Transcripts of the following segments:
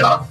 Yeah.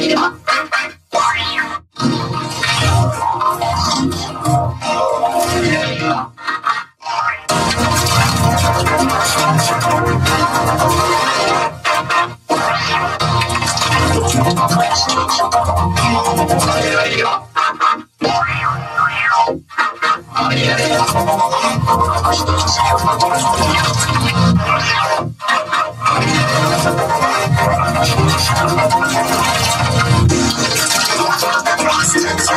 にでもありがとう。Yeah.